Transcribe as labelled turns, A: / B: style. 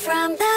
A: from the